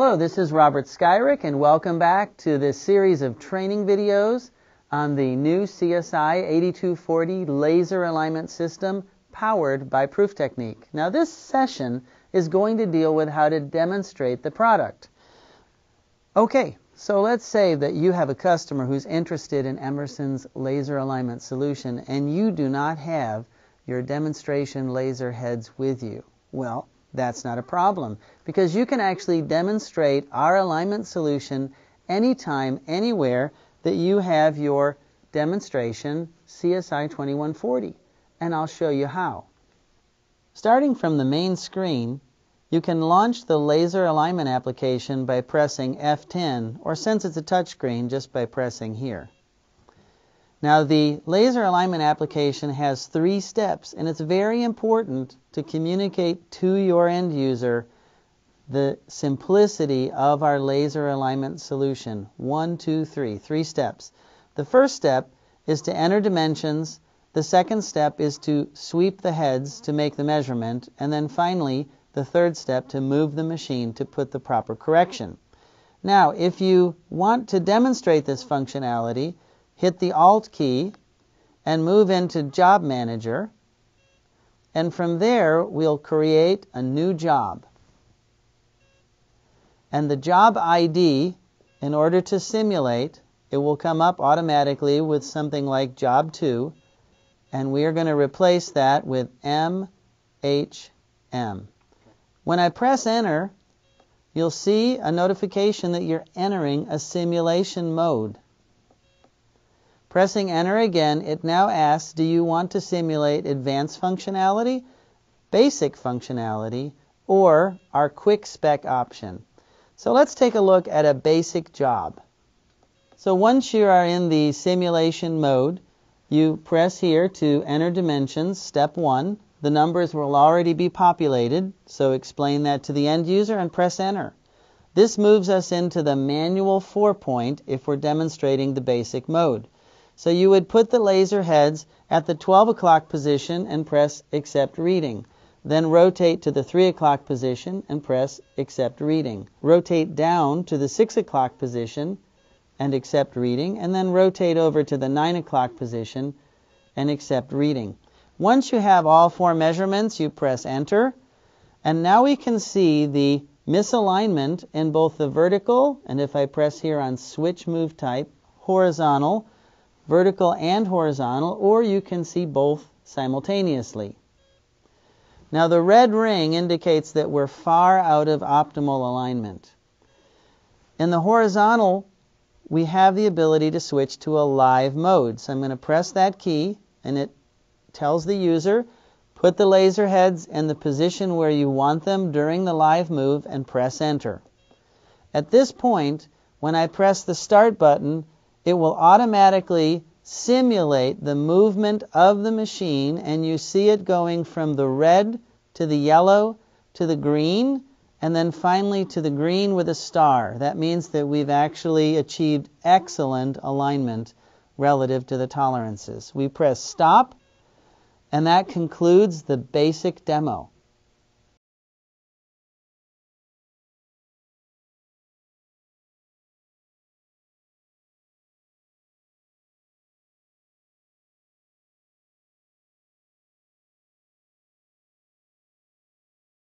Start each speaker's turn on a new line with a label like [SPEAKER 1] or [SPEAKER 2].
[SPEAKER 1] Hello, this is Robert Skeirik and welcome back to this series of training videos on the new CSI 8240 laser alignment system powered by Prüftechnik. Now this session is going to deal with how to demonstrate the product. Okay, so let's say that you have a customer who's interested in Emerson's laser alignment solution and you do not have your demonstration laser heads with you. Well, that's not a problem because you can actually demonstrate our alignment solution anytime, anywhere that you have your demonstration CSI 2140 and I'll show you how. Starting from the main screen, you can launch the laser alignment application by pressing F10 or since it's a touchscreen just by pressing here. Now the laser alignment application has three steps and it's very important to communicate to your end user the simplicity of our laser alignment solution. One, two, three, three steps. The first step is to enter dimensions. The second step is to sweep the heads to make the measurement. And then finally, the third step to move the machine to put the proper correction. Now, if you want to demonstrate this functionality, hit the Alt key and move into Job Manager. And from there, we'll create a new job. And the job ID, in order to simulate, it will come up automatically with something like Job 2. And we are going to replace that with MHM. When I press Enter, you'll see a notification that you're entering a simulation mode. Pressing enter again, it now asks, do you want to simulate advanced functionality, basic functionality, or our quick spec option? So let's take a look at a basic job. So once you are in the simulation mode, you press here to enter dimensions, step one. The numbers will already be populated, so explain that to the end user and press enter. This moves us into the manual four point if we're demonstrating the basic mode. So you would put the laser heads at the 12 o'clock position and press accept reading. Then rotate to the 3 o'clock position and press accept reading. Rotate down to the 6 o'clock position and accept reading. And then rotate over to the 9 o'clock position and accept reading. Once you have all four measurements, you press enter. And now we can see the misalignment in both the vertical, and if I press here on switch move type, horizontal, vertical and horizontal, or you can see both simultaneously. Now the red ring indicates that we're far out of optimal alignment. In the horizontal, we have the ability to switch to a live mode. So I'm going to press that key and it tells the user, put the laser heads in the position where you want them during the live move and press enter. At this point, when I press the start button, it will automatically simulate the movement of the machine and you see it going from the red to the yellow to the green and then finally to the green with a star. That means that we've actually achieved excellent alignment relative to the tolerances. We press stop and that concludes the basic demo.